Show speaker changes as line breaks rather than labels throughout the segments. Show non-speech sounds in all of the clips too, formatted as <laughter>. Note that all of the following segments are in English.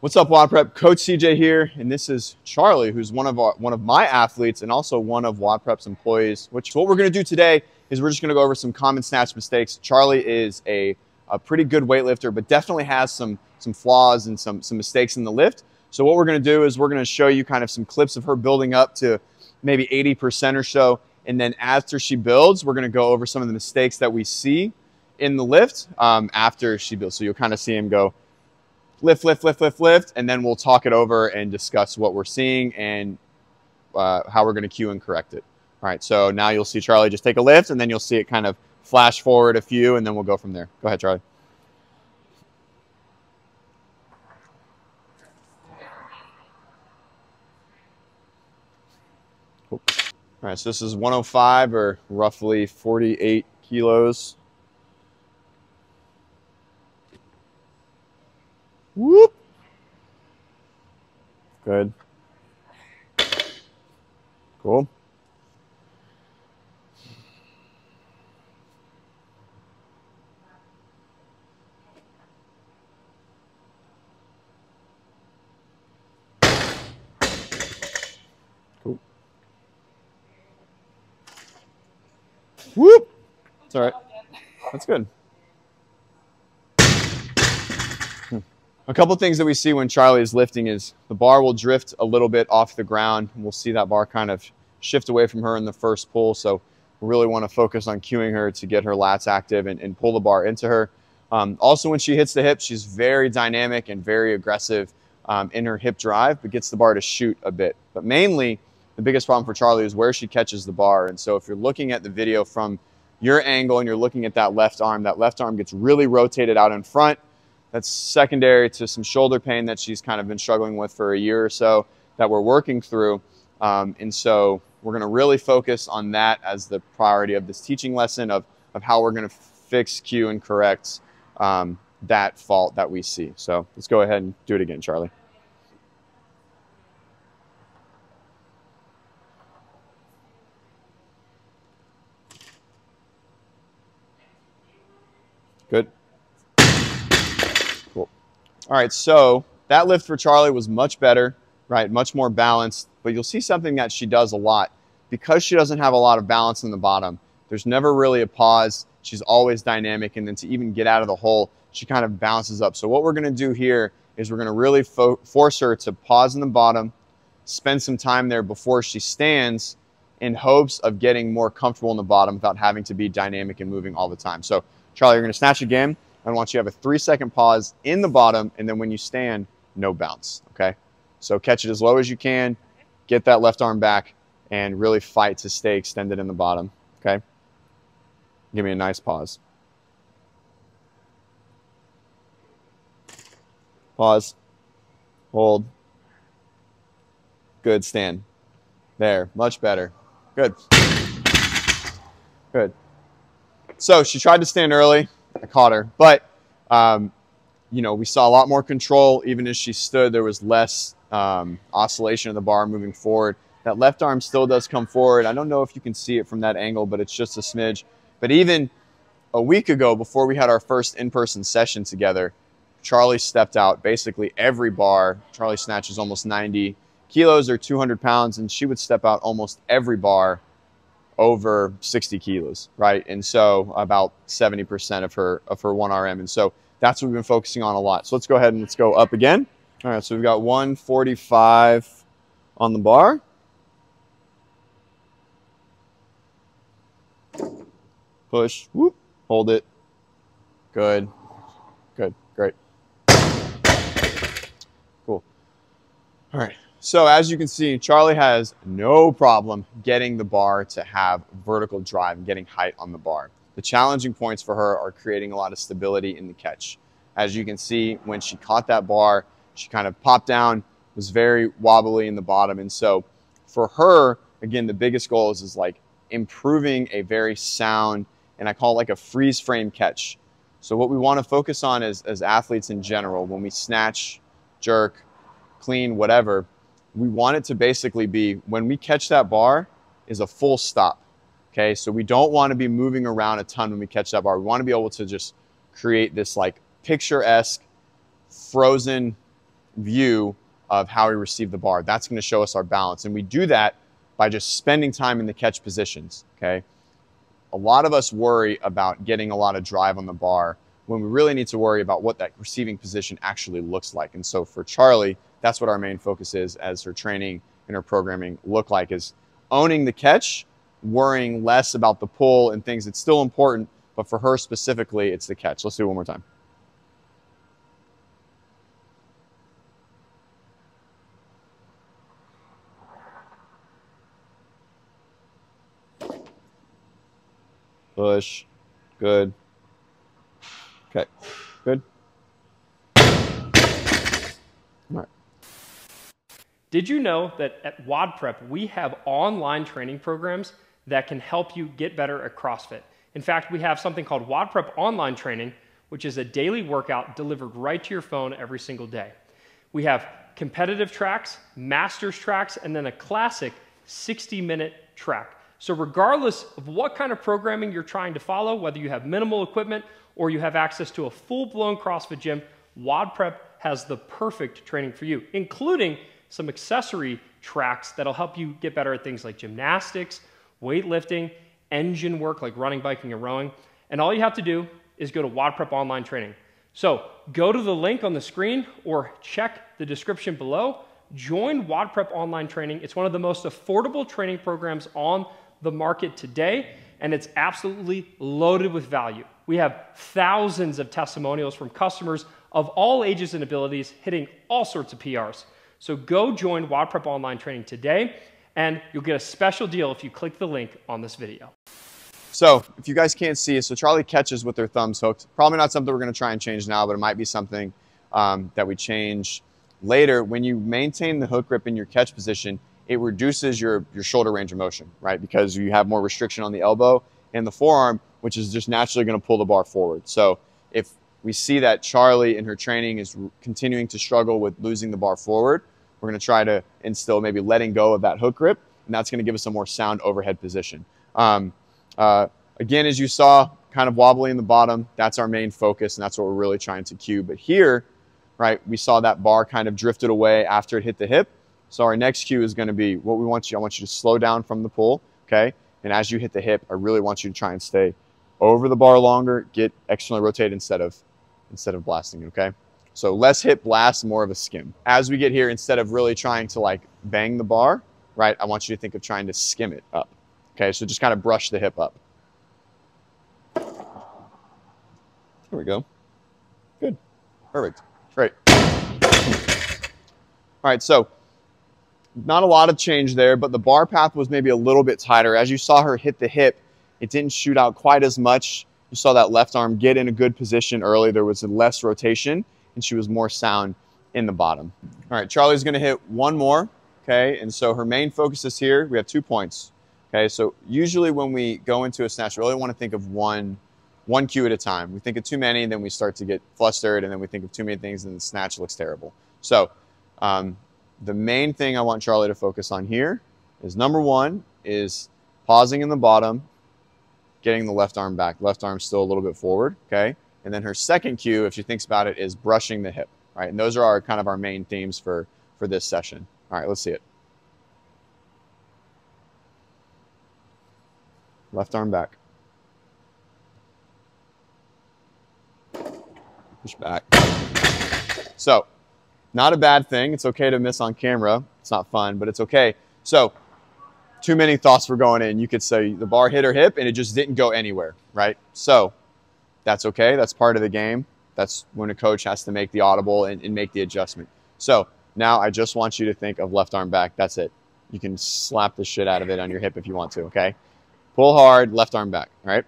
What's up, WOD Prep? Coach CJ here, and this is Charleh, who's one of our, one of my athletes and also one of WOD Prep's employees. Which what we're going to do today is we're just going to go over some common snatch mistakes. Charleh is a, a pretty good weightlifter, but definitely has some some flaws and some some mistakes in the lift. So what we're going to do is we're going to show you kind of some clips of her building up to maybe 80% or so, and then after she builds, we're going to go over some of the mistakes that we see in the lift um, after she builds. So you'll kind of see him go lift, lift, lift, lift, lift, and then we'll talk it over and discuss what we're seeing and uh, how we're going to cue and correct it. All right, so now you'll see Charleh just take a lift, and then you'll see it kind of flash forward a few, and then we'll go from there. Go ahead, Charleh. All right, so this is 105 or roughly 48 kilos. Whoop. Good. Cool. Cool. Whoop. It's all right. That's good. A couple things that we see when Charleh is lifting is the bar will drift a little bit off the ground. and We'll see that bar kind of shift away from her in the first pull. So we really want to focus on cueing her to get her lats active and, and pull the bar into her. Um, also, when she hits the hip, she's very dynamic and very aggressive um, in her hip drive, but gets the bar to shoot a bit. But mainly, the biggest problem for Charleh is where she catches the bar. And so if you're looking at the video from your angle and you're looking at that left arm, that left arm gets really rotated out in front that's secondary to some shoulder pain that she's kind of been struggling with for a year or so that we're working through. Um, and so we're going to really focus on that as the priority of this teaching lesson of, of how we're going to fix, cue, and correct um, that fault that we see. So let's go ahead and do it again, Charleh. Good. All right, so that lift for Charleh was much better, right? Much more balanced, but you'll see something that she does a lot. Because she doesn't have a lot of balance in the bottom, there's never really a pause. She's always dynamic, and then to even get out of the hole, she kind of bounces up. So what we're gonna do here is we're gonna really fo force her to pause in the bottom, spend some time there before she stands in hopes of getting more comfortable in the bottom without having to be dynamic and moving all the time. So Charleh, you're gonna snatch again. I want you have a three second pause in the bottom, and then when you stand, no bounce, okay? So catch it as low as you can, get that left arm back, and really fight to stay extended in the bottom, okay? Give me a nice pause. Pause. Hold. Good, stand. There, much better. Good. Good. So she tried to stand early. I caught her. But, um, you know, we saw a lot more control. Even as she stood, there was less um, oscillation of the bar moving forward. That left arm still does come forward. I don't know if you can see it from that angle, but it's just a smidge. But even a week ago, before we had our first in-person session together, Charleh stepped out basically every bar. Charleh snatches almost 90 kilos or 200 pounds, and she would step out almost every bar over 60 kilos, right? And so about 70% of her of her 1RM. And so that's what we've been focusing on a lot. So let's go ahead and let's go up again. All right, so we've got 145 on the bar. Push, whoop, hold it. Good, good, great. Cool. All right. So as you can see, Charleh has no problem getting the bar to have vertical drive and getting height on the bar. The challenging points for her are creating a lot of stability in the catch. As you can see, when she caught that bar, she kind of popped down, was very wobbly in the bottom. And so for her, again, the biggest goal is, is like improving a very sound, and I call it like a freeze frame catch. So what we want to focus on as, as athletes in general, when we snatch, jerk, clean, whatever, we want it to basically be when we catch that bar is a full stop. Okay, so we don't want to be moving around a ton when we catch that bar. We want to be able to just create this like picturesque, frozen view of how we receive the bar. That's going to show us our balance. And we do that by just spending time in the catch positions, okay? A lot of us worry about getting a lot of drive on the bar when we really need to worry about what that receiving position actually looks like. And so for Charleh, that's what our main focus is as her training and her programming look like is owning the catch, worrying less about the pull and things. It's still important, but for her specifically, it's the catch. Let's do it one more time. Push. Good. Okay. Good. All right.
Did you know that at WOD Prep we have online training programs that can help you get better at CrossFit? In fact, we have something called WOD Prep Online Training, which is a daily workout delivered right to your phone every single day. We have competitive tracks, masters tracks, and then a classic 60 minute track. So, regardless of what kind of programming you're trying to follow, whether you have minimal equipment or you have access to a full blown CrossFit gym, WOD Prep has the perfect training for you, including some accessory tracks that'll help you get better at things like gymnastics, weightlifting, engine work like running, biking, and rowing. And all you have to do is go to WOD Prep Online Training. So go to the link on the screen or check the description below. Join WOD Prep Online Training. It's one of the most affordable training programs on the market today, and it's absolutely loaded with value. We have thousands of testimonials from customers of all ages and abilities hitting all sorts of PRs. So go join WOD Prep Online Training today, and you'll get a special deal if you click the link on this video.
So if you guys can't see, so Charleh catches with their thumbs hooked. Probably not something we're going to try and change now, but it might be something um, that we change later. When you maintain the hook grip in your catch position, it reduces your, your shoulder range of motion, right? Because you have more restriction on the elbow and the forearm, which is just naturally going to pull the bar forward. So if we see that Charleh in her training is continuing to struggle with losing the bar forward, we're going to try to instill maybe letting go of that hook grip, and that's going to give us a more sound overhead position. Um, uh, again, as you saw, kind of wobbly in the bottom, that's our main focus, and that's what we're really trying to cue. But here, right, we saw that bar kind of drifted away after it hit the hip, so our next cue is going to be what we want you, I want you to slow down from the pull, okay? And as you hit the hip, I really want you to try and stay over the bar longer, get externally rotated instead of, instead of blasting, okay? So less hip blast, more of a skim. As we get here, instead of really trying to like bang the bar, right, I want you to think of trying to skim it up. Okay, so just kind of brush the hip up. There we go. Good. Perfect. Great. All right, so not a lot of change there, but the bar path was maybe a little bit tighter. As you saw her hit the hip, it didn't shoot out quite as much. You saw that left arm get in a good position early. There was less rotation, and she was more sound in the bottom. All right, Charleh's gonna hit one more, okay? And so her main focus is here. We have two points, okay? So usually when we go into a snatch, we really wanna think of one, one cue at a time. We think of too many, and then we start to get flustered, and then we think of too many things, and the snatch looks terrible. So um, the main thing I want Charleh to focus on here is number one is pausing in the bottom, getting the left arm back. Left arm still a little bit forward, okay? And then her second cue, if she thinks about it, is brushing the hip, right? And those are our kind of our main themes for, for this session. All right, let's see it. Left arm back. Push back. So not a bad thing. It's okay to miss on camera. It's not fun, but it's okay. So too many thoughts were going in. You could say the bar hit her hip and it just didn't go anywhere, right? So that's okay. That's part of the game. That's when a coach has to make the audible and, and make the adjustment. So now I just want you to think of left arm back. That's it. You can slap the shit out of it on your hip if you want to, okay? Pull hard, left arm back, all right?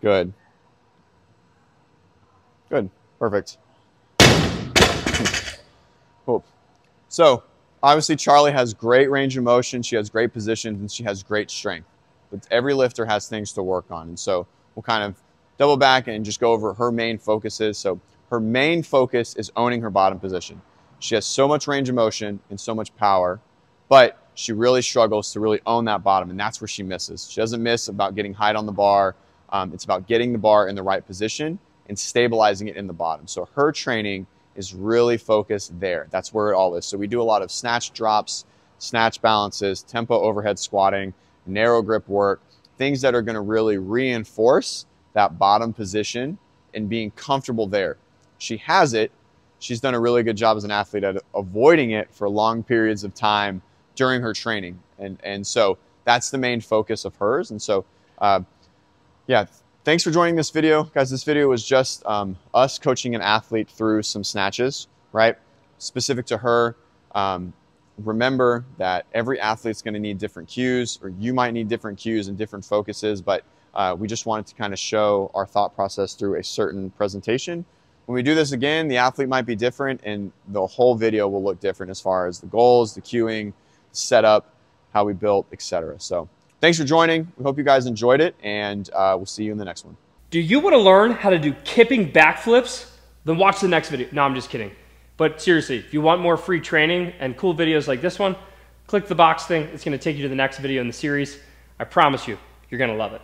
Good. Good. Perfect. <laughs> Cool. So obviously Charleh has great range of motion. She has great positions and she has great strength. But every lifter has things to work on. And so we'll kind of double back and just go over her main focuses. So her main focus is owning her bottom position. She has so much range of motion and so much power, but she really struggles to really own that bottom, and that's where she misses. She doesn't miss about getting height on the bar. Um, it's about getting the bar in the right position and stabilizing it in the bottom. So her training is really focused there. That's where it all is. So we do a lot of snatch drops, snatch balances, tempo overhead squatting, narrow grip work, things that are going to really reinforce that bottom position and being comfortable there. She has it. She's done a really good job as an athlete at avoiding it for long periods of time during her training. And, and so that's the main focus of hers. And so, uh, yeah, thanks for joining this video. Guys, this video was just um, us coaching an athlete through some snatches, right? Specific to her. Um, remember that every athlete's going to need different cues, or you might need different cues and different focuses, but uh, we just wanted to kind of show our thought process through a certain presentation. When we do this again, the athlete might be different and the whole video will look different as far as the goals, the cueing, setup, how we built, etc. So thanks for joining. We hope you guys enjoyed it and uh, we'll see you in the next one.
Do you want to learn how to do kipping backflips? Then watch the next video. No, I'm just kidding. But seriously, if you want more free training and cool videos like this one, click the box thing. It's going to take you to the next video in the series. I promise you, you're going to love it.